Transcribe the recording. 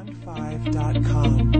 on5.com.